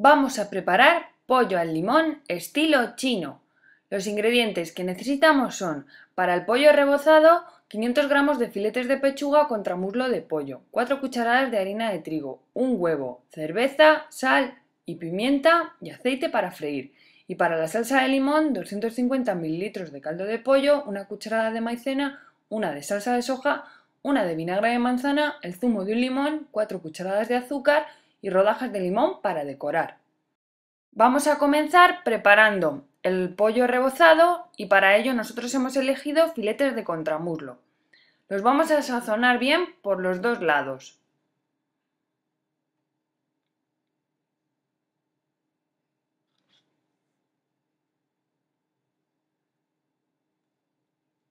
Vamos a preparar pollo al limón estilo chino. Los ingredientes que necesitamos son para el pollo rebozado 500 gramos de filetes de pechuga contra muslo de pollo, 4 cucharadas de harina de trigo, un huevo, cerveza, sal y pimienta y aceite para freír. Y para la salsa de limón 250 mililitros de caldo de pollo, una cucharada de maicena, una de salsa de soja, una de vinagre de manzana, el zumo de un limón, 4 cucharadas de azúcar y rodajas de limón para decorar. Vamos a comenzar preparando el pollo rebozado y para ello nosotros hemos elegido filetes de contramuslo. Los vamos a sazonar bien por los dos lados.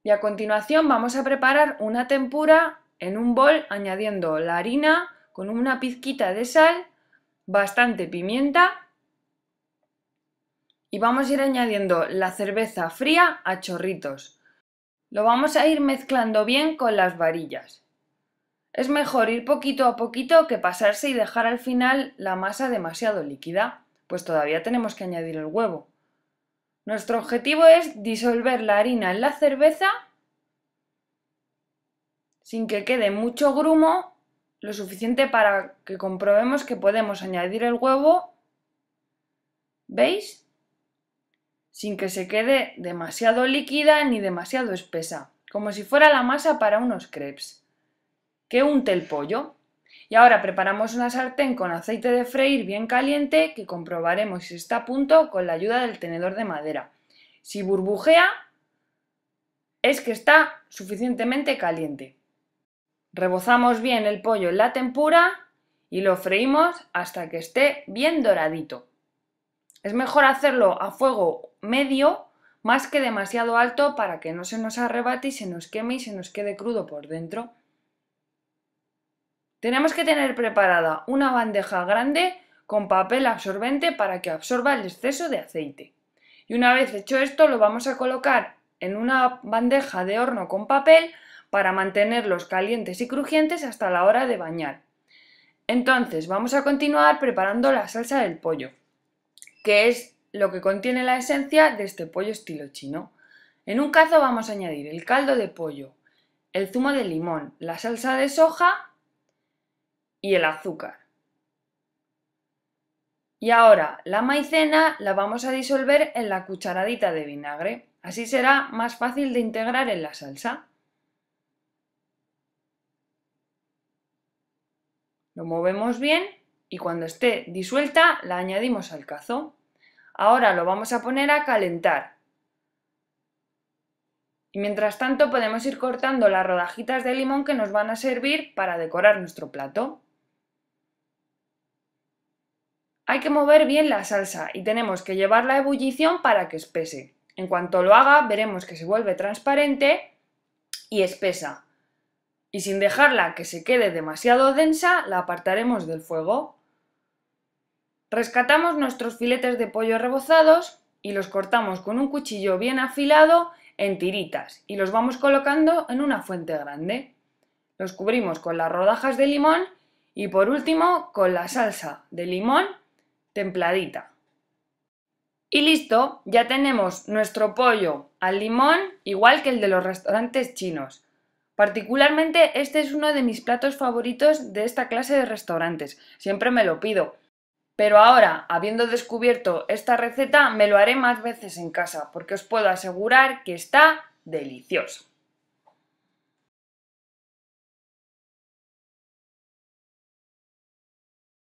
Y a continuación vamos a preparar una tempura en un bol añadiendo la harina con una pizquita de sal, bastante pimienta y vamos a ir añadiendo la cerveza fría a chorritos. Lo vamos a ir mezclando bien con las varillas. Es mejor ir poquito a poquito que pasarse y dejar al final la masa demasiado líquida, pues todavía tenemos que añadir el huevo. Nuestro objetivo es disolver la harina en la cerveza sin que quede mucho grumo, lo suficiente para que comprobemos que podemos añadir el huevo. ¿Veis? sin que se quede demasiado líquida ni demasiado espesa, como si fuera la masa para unos crepes. Que unte el pollo. Y ahora preparamos una sartén con aceite de freír bien caliente que comprobaremos si está a punto con la ayuda del tenedor de madera. Si burbujea, es que está suficientemente caliente. Rebozamos bien el pollo en la tempura y lo freímos hasta que esté bien doradito. Es mejor hacerlo a fuego medio más que demasiado alto para que no se nos arrebate y se nos queme y se nos quede crudo por dentro. Tenemos que tener preparada una bandeja grande con papel absorbente para que absorba el exceso de aceite. Y una vez hecho esto lo vamos a colocar en una bandeja de horno con papel para mantenerlos calientes y crujientes hasta la hora de bañar. Entonces vamos a continuar preparando la salsa del pollo que es lo que contiene la esencia de este pollo estilo chino. En un cazo vamos a añadir el caldo de pollo, el zumo de limón, la salsa de soja y el azúcar. Y ahora la maicena la vamos a disolver en la cucharadita de vinagre, así será más fácil de integrar en la salsa. Lo movemos bien y cuando esté disuelta la añadimos al cazo. Ahora lo vamos a poner a calentar. Y mientras tanto podemos ir cortando las rodajitas de limón que nos van a servir para decorar nuestro plato. Hay que mover bien la salsa y tenemos que llevarla a ebullición para que espese. En cuanto lo haga veremos que se vuelve transparente y espesa. Y sin dejarla que se quede demasiado densa, la apartaremos del fuego. Rescatamos nuestros filetes de pollo rebozados y los cortamos con un cuchillo bien afilado en tiritas y los vamos colocando en una fuente grande. Los cubrimos con las rodajas de limón y por último con la salsa de limón templadita. Y listo, ya tenemos nuestro pollo al limón igual que el de los restaurantes chinos. Particularmente este es uno de mis platos favoritos de esta clase de restaurantes. Siempre me lo pido. Pero ahora, habiendo descubierto esta receta, me lo haré más veces en casa, porque os puedo asegurar que está delicioso.